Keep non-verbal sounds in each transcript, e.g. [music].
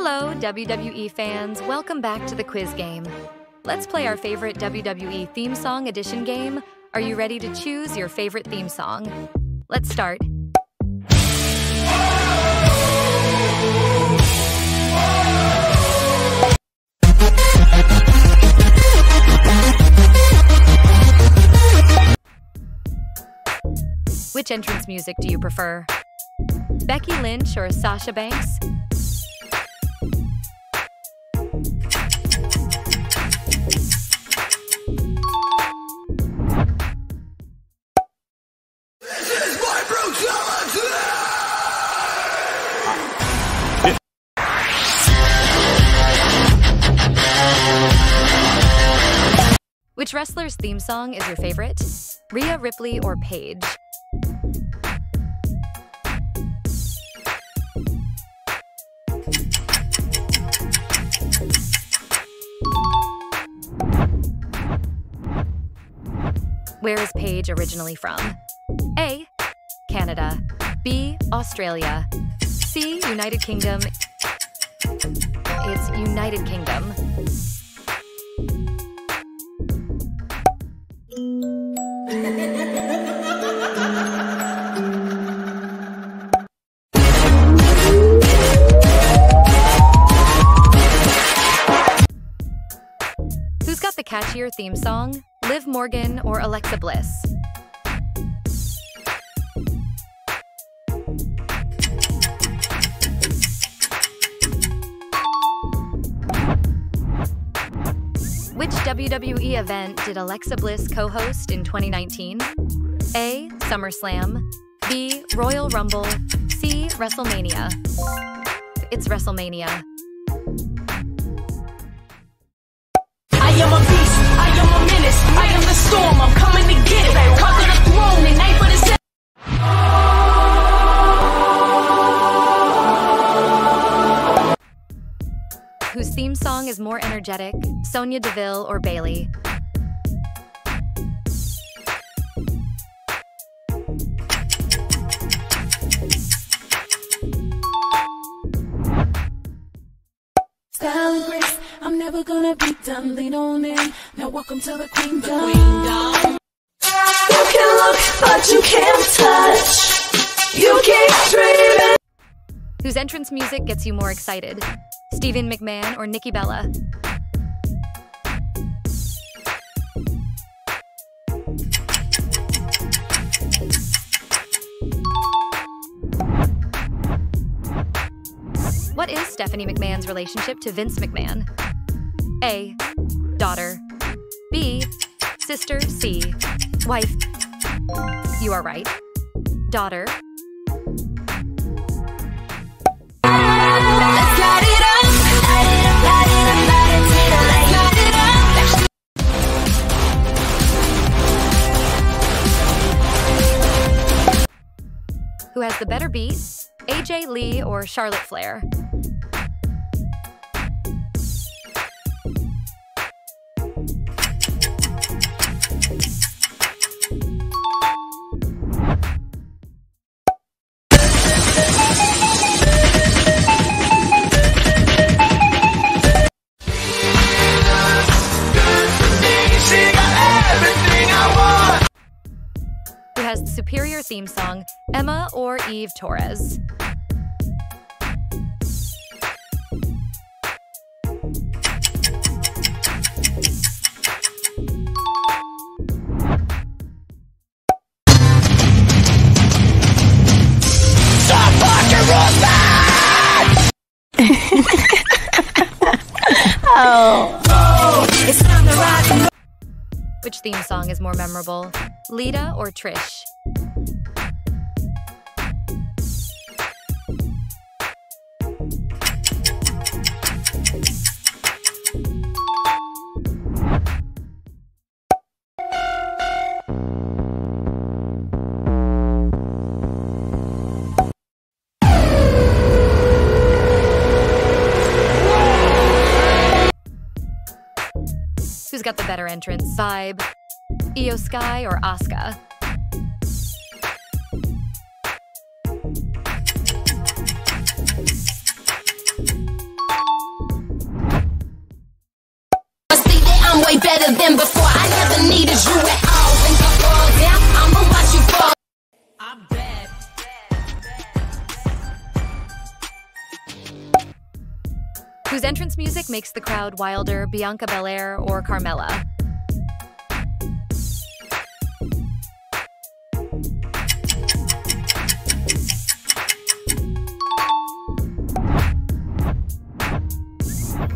Hello, WWE fans. Welcome back to the quiz game. Let's play our favorite WWE theme song edition game. Are you ready to choose your favorite theme song? Let's start. Which entrance music do you prefer? Becky Lynch or Sasha Banks? Which wrestler's theme song is your favorite? Rhea Ripley or Paige? Where is Paige originally from? A. Canada. B. Australia. C. United Kingdom. It's United Kingdom. Who's got the catchier theme song? Liv Morgan or Alexa Bliss? Which WWE event did Alexa Bliss co host in 2019? A. SummerSlam. B. Royal Rumble. C. WrestleMania. It's WrestleMania. Am a beast, I am a menace, I am the storm, I'm coming to get it. The throne and night for the set. Whose theme song is more energetic, Sonya Deville or Bayley? Welcome to the queendom. You can look, but you can't touch. You keep dreaming. Whose entrance music gets you more excited, Stephanie McMahon or Nikki Bella? What is Stephanie McMahon's relationship to Vince McMahon? A. Daughter. Sister. C. Wife. You are right. Daughter. Who has the better beat, AJ Lee or Charlotte Flair? Has the superior theme song, Emma or Eve Torres? Rock. [laughs] Oh. Which theme song is more memorable, Lita or Trish? Who's got the better entrance? Vibe, IYO SKY or Asuka? way better than before. Whose entrance music makes the crowd wilder, Bianca Belair or Carmella?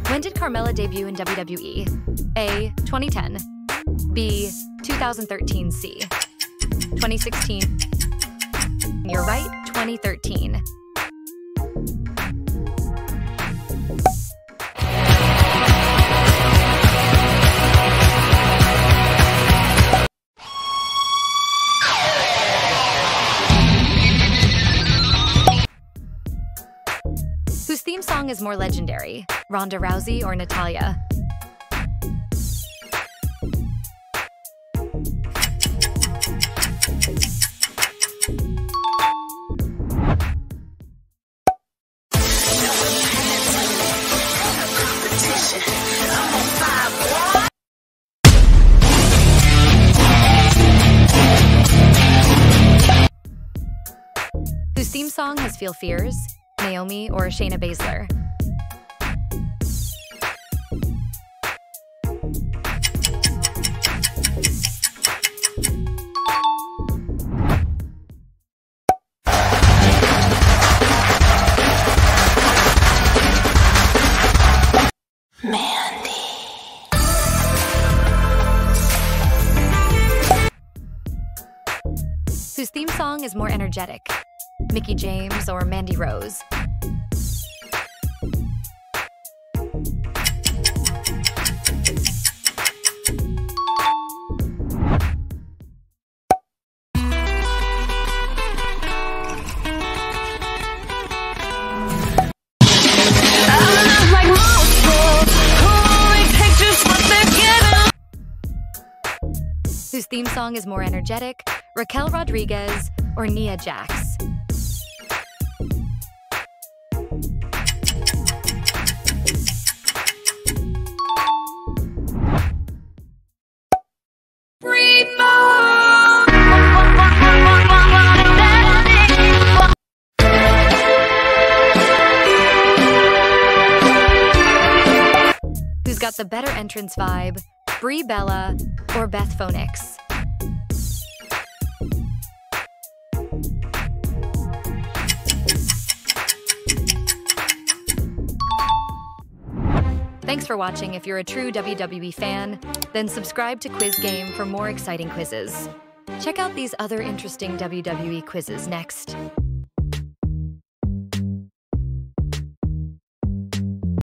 When did Carmella debut in WWE? A. 2010. B. 2013 C. 2016. You're right, 2013. Song is more legendary, Ronda Rousey or Natalya? Whose theme song has Feel Fears, Naomi or Shayna Baszler? Whose theme song is more energetic, Mickie James or Mandy Rose? Whose theme song is more energetic, Raquel Rodriguez or Nia Jax? Got the better entrance vibe, Brie Bella or Beth Phoenix? Thanks for watching. If you're a true WWE fan, then subscribe to Quiz Game for more exciting quizzes. Check out these other interesting WWE quizzes next.